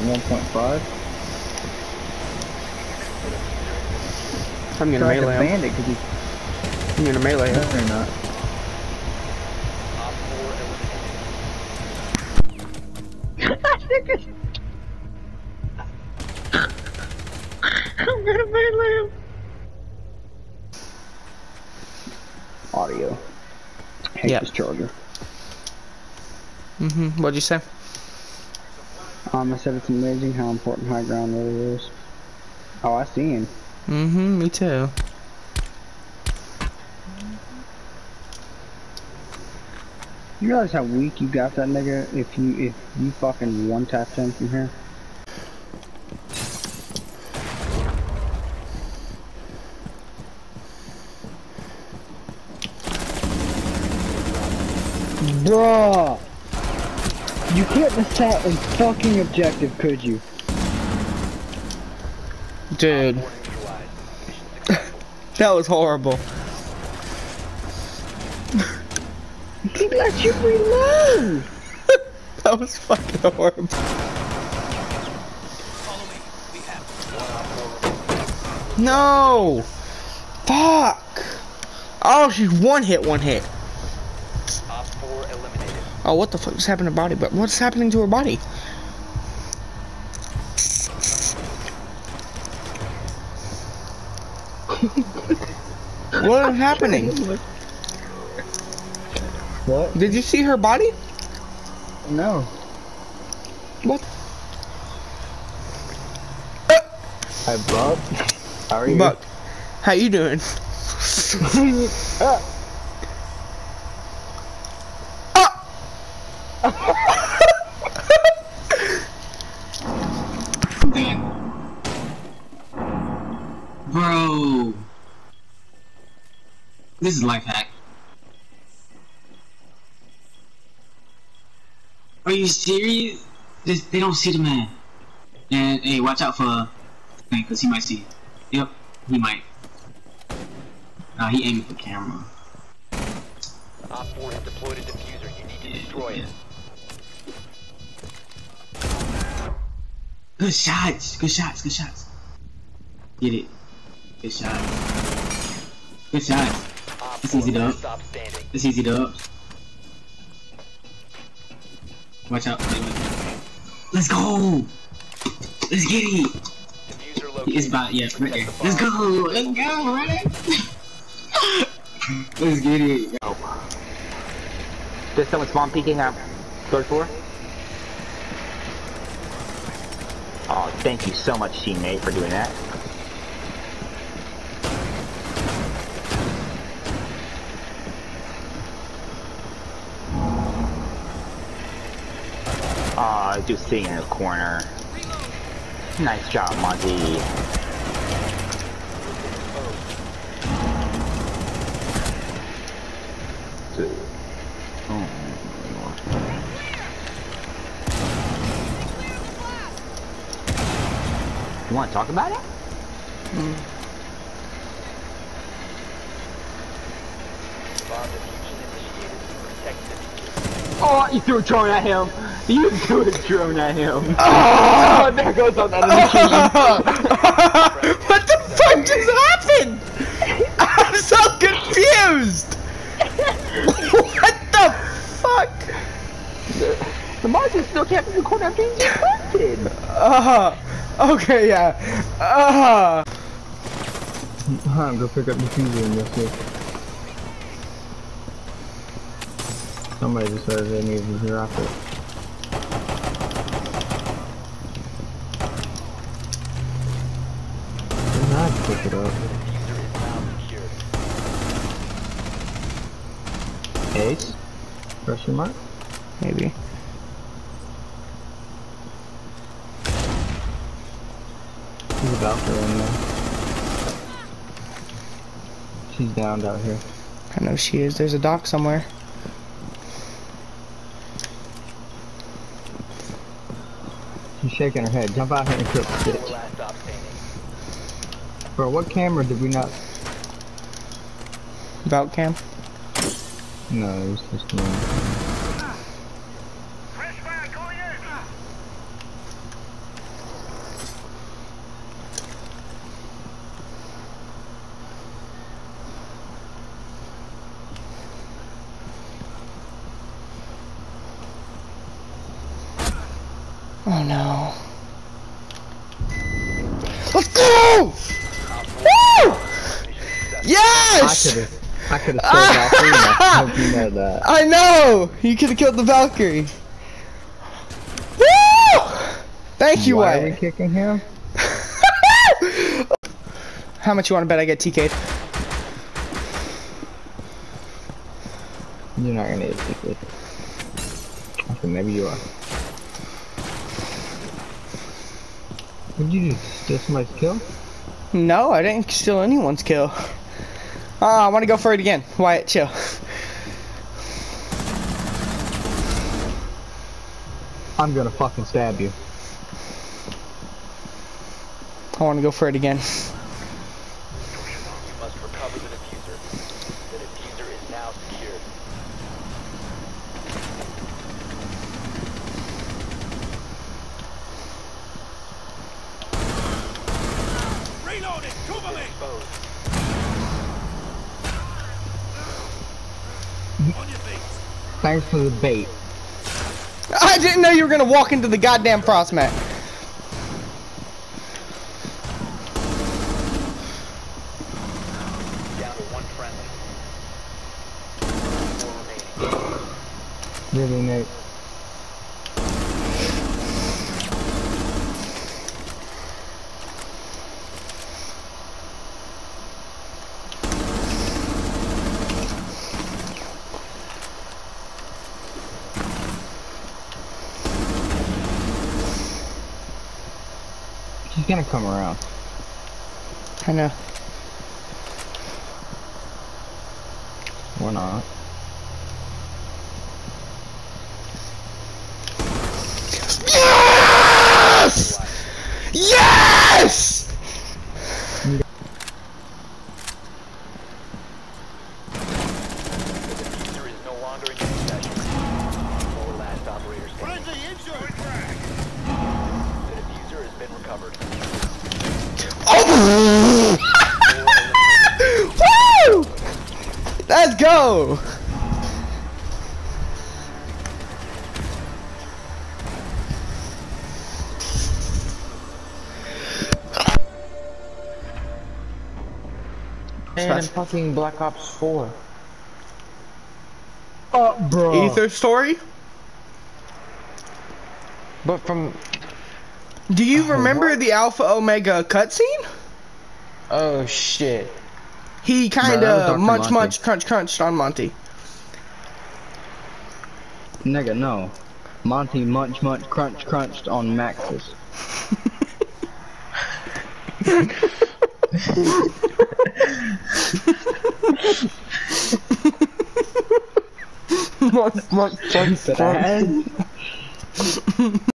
1.5. I'm gonna Try to melee him. bandit because he's I'm gonna melee him. no, or not. I'm gonna melee him. Audio. Hate Yep. this charger. Mm-hmm. What'd you say? Um, I said it's amazing how important high ground really is. Oh, I see him. Mm-hmm. Me too. You realize how weak you got that nigga if you if you fucking one tapped him from here? Bruh! You couldn't have sat in fucking objective, could you? Dude. that was horrible. He let you reload! That was fucking horrible. No! Fuck! Oh, she's one hit, one hit. Op 4 eliminated. Oh, what the fuck is happening to her body? But what's happening to her body? what is happening? What? Did you see her body? No. What? Hi, Bob. How are you? Buck, how you doing? Bro. This is life hack. Are you serious? This, they don't see the man. And hey, watch out for thing, cause he might see. Yep, he might. Uh, he aiming for camera. Op 4 has deployed a defuser. You need to destroy it. Good shots, good shots, good shots. Get it. Good shot. Good shots. It's easy, dog. last. It's easy dubs. Watch out. Wait, wait. Let's go! Let's get it! Defuser It's located. about, yeah, right there. Let's go! Let's go, right? Let's get it. There's someone spawn peeking out third floor. Oh, thank you so much, teammate, for doing that. Oh, just sitting in the corner. Nice job, Monty. You want to talk about it? Bomb diffusion initiated. Protect the defuser. Oh, you threw a drone at him. You threw a drone at him. Oh, there goes on the what the fuck just happened? I'm so confused. what the fuck? The Martian still kept in the corner after he deflected. Uh, okay, yeah. Uh, Huh, go pick up the and you'll see. Somebody decided they needed to drop it. Didn't I pick it up? Defuser is now secured. Ace? Question mark? maybe. She's about to in there. She's downed out here. I know she is. There's a dock somewhere. She's shaking her head. Jump out here and cook the Four bitch. Bro, what camera did we not... About cam? No, it was just me. Oh no. Let's go! Woo! I Yes! I could've killed Valkyrie. I you know that. I know! You could have killed the Valkyrie. Woo! Thank you, Why are we kicking him? How much you want to bet I get TK'd? You're not gonna get secret. Okay, maybe you are. What'd you do? Steal somebody's kill? No, I didn't steal anyone's kill. Ah, I want to go for it again. Wyatt, chill. I'm gonna fucking stab you. I want to go for it again. You must recover the defuser. The defuser is now secured. Reloading! Cover me! Exposed. On your feet! Thanks for the bait. I didn't know you were gonna walk into the goddamn frost mat. Down to one friendly. Four remaining. Really, Nate? Gonna come around. I know. Or not. Yes! Yes! The defuser is no longer in your possession. Four last operators standing. Friendly injured! The defuser has been recovered. Oh! Woo! Let's go! And fucking Black Ops 4. Oh, bro. Aether story? But from Do you uh-huh. remember the Alpha Omega cutscene? oh shit. He kind of Dr. munch Monty. munch crunch crunched on Monty. Nigga, no. Monty munch munch crunch crunched on Max's. munch munch crunch That